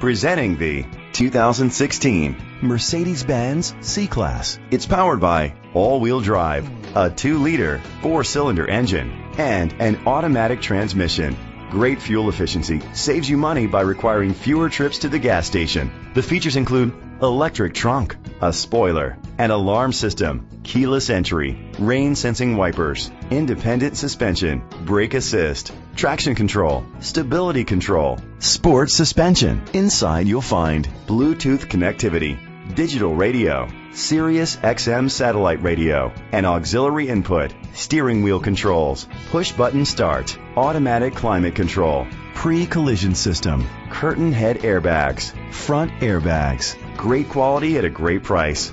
Presenting the 2016 Mercedes-Benz C-Class. It's powered by all-wheel drive, a 2-liter 4-cylinder engine, and an automatic transmission. Great fuel efficiency saves you money by requiring fewer trips to the gas station. The features include electric trunk, a spoiler, an alarm system, keyless entry, rain sensing wipers, independent suspension, brake assist, traction control, stability control, sport suspension. Inside you'll find Bluetooth connectivity, digital radio, Sirius XM satellite radio, and auxiliary input, steering wheel controls, push button start, automatic climate control, pre-collision system, curtain head airbags, front airbags. Great quality at a great price.